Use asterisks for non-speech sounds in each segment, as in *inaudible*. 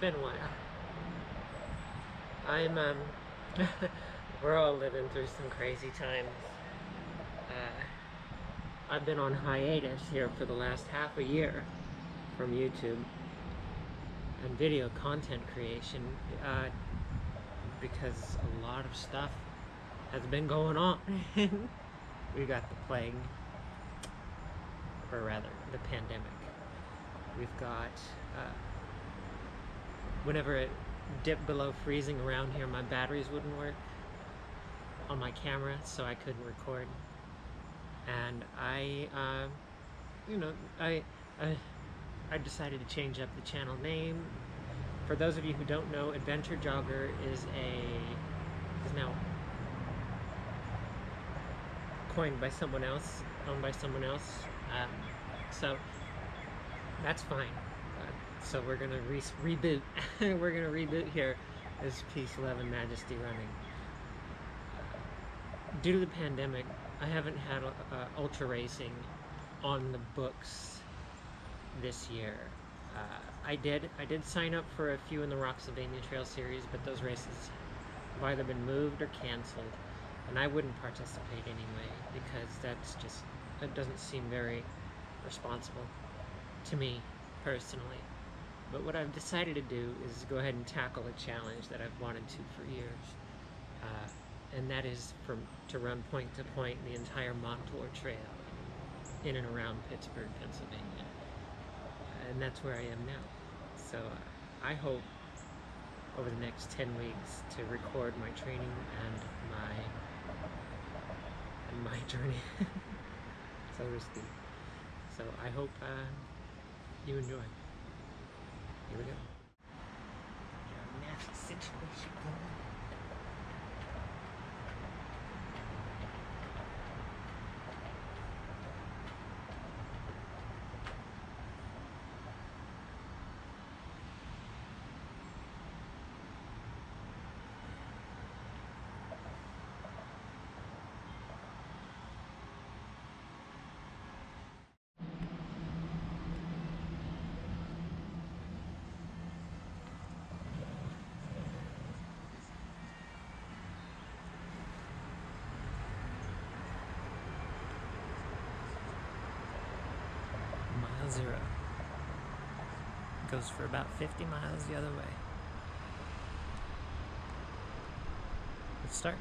Been a while. I'm, um, *laughs* we're all living through some crazy times. Uh, I've been on hiatus here for the last half a year from YouTube and video content creation uh, because a lot of stuff has been going on. *laughs* we got the plague, or rather, the pandemic. We've got, uh, whenever it dipped below freezing around here, my batteries wouldn't work on my camera, so I couldn't record. And I, uh, you know, I, I, I decided to change up the channel name. For those of you who don't know, Adventure Jogger is a, is now coined by someone else, owned by someone else. Um, so that's fine. So we're gonna re reboot. *laughs* we're gonna reboot here as Peace, Love, and Majesty running. Due to the pandemic, I haven't had uh, ultra racing on the books this year. Uh, I did I did sign up for a few in the Rocksylvania Trail series, but those races have either been moved or canceled, and I wouldn't participate anyway because that's just that doesn't seem very responsible to me personally. But what I've decided to do is go ahead and tackle a challenge that I've wanted to for years. Uh, and that is from to run point to point the entire Montour Trail in and around Pittsburgh, Pennsylvania. And that's where I am now. So uh, I hope over the next 10 weeks to record my training and my and my *laughs* journey, so speak. So I hope uh, you enjoy. Here we go. Nasty situation zero. Goes for about 50 miles the other way. Let's start.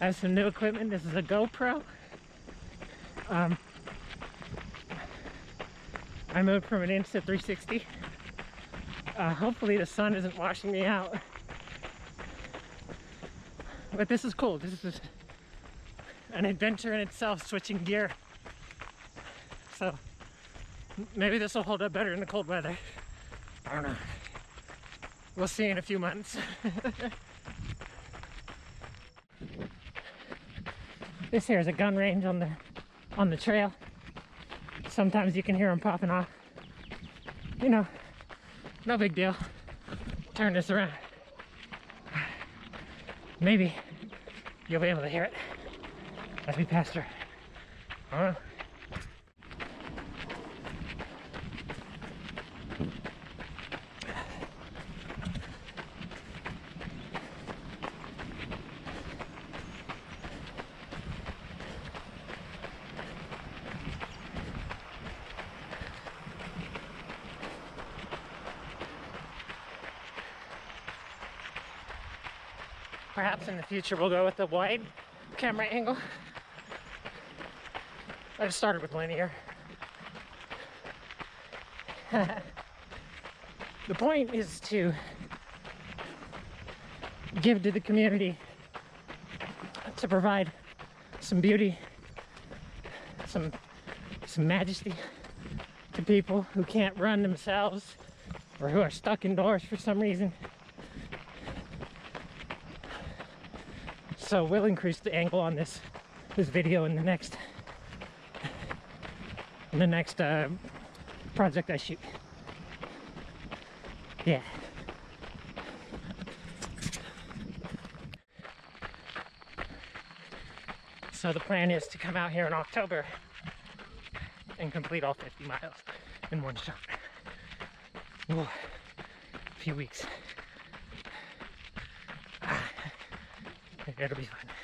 I have some new equipment. This is a GoPro. Um, I moved from an Insta 360. Uh, hopefully the sun isn't washing me out. But this is cool. This is an adventure in itself, switching gear. So maybe this will hold up better in the cold weather. I don't know. We'll see in a few months. *laughs* This here is a gun range on the on the trail. Sometimes you can hear them popping off. You know, no big deal. Turn this around. Maybe you'll be able to hear it as we pass through. Huh? Perhaps in the future we'll go with a wide camera angle. I just started with linear. *laughs* the point is to give to the community to provide some beauty, some some majesty to people who can't run themselves or who are stuck indoors for some reason. So we'll increase the angle on this this video in the next in the next uh, project I shoot. Yeah. So the plan is to come out here in October and complete all 50 miles in one shot. Whoa. A few weeks. herbívora.